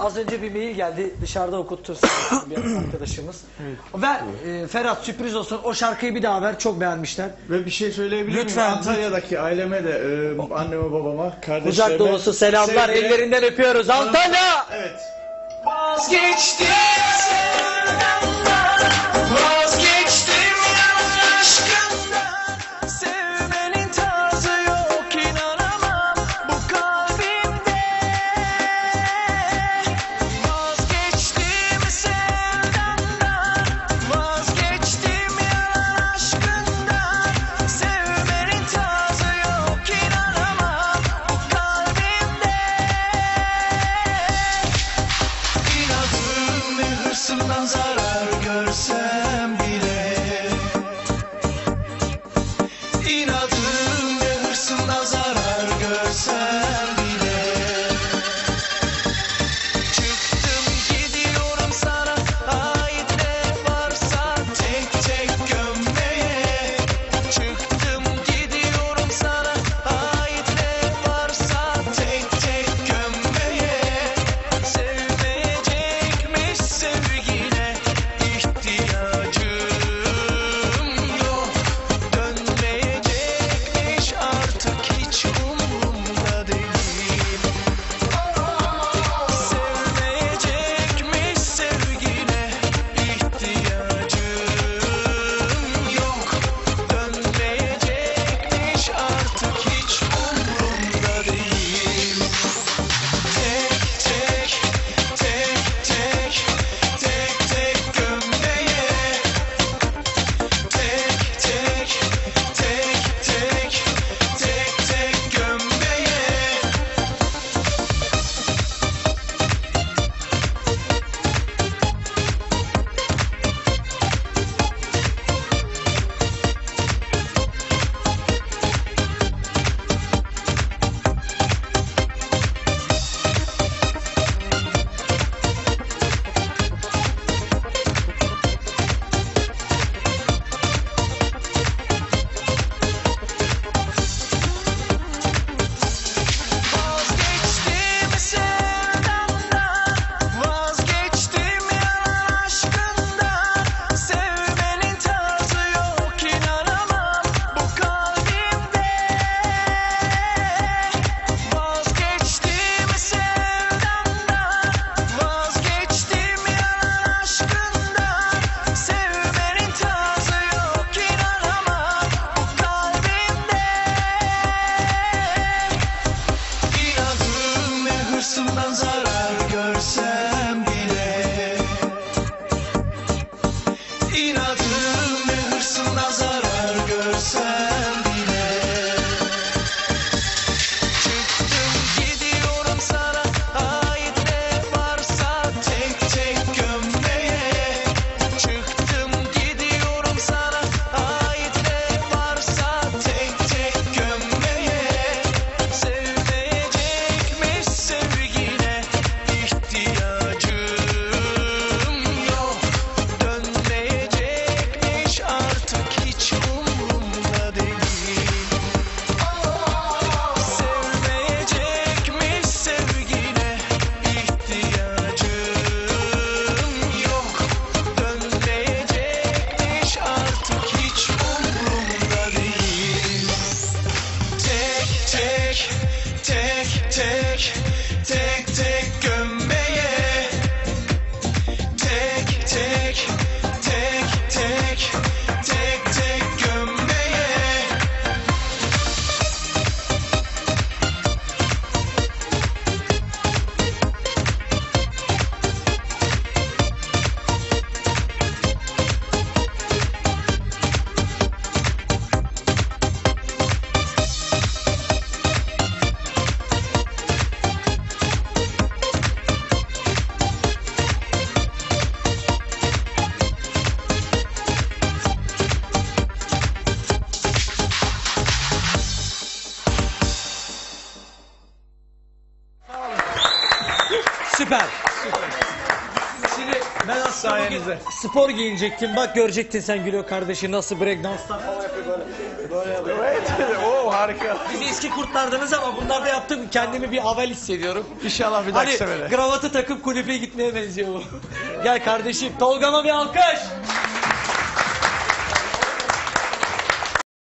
Az önce bir mail geldi. Dışarıda okuttu bir arkadaşımız. Evet. Ve e, Ferhat sürpriz olsun o şarkıyı bir daha ver. Çok beğenmişler. Ve bir şey söyleyebilir miyim? Lütfen. Antalya'daki aileme de, e, anneme babama, kardeşlerime. Kucak dolusu selamlar. Sevgiyle... Ellerinden öpüyoruz. Antalya! Evet. Vazgeçtim. hırsımdan zarar görse. Süper. Şimdi ben aslında Sayenizde. spor giyinecektim. Bak görecektin sen Gülüyor kardeşi nasıl breakdance'dan falan yapıyor böyle. Evet. Oo harika. Biz eski kurtlardınız ama bunlarda yaptım. Kendimi bir avel hissediyorum. İnşallah bir hani dahaki hani, sefere. Gravatı takıp kulübe gitmeye benziyor bu. Gel kardeşim. Tolga'ma bir alkış.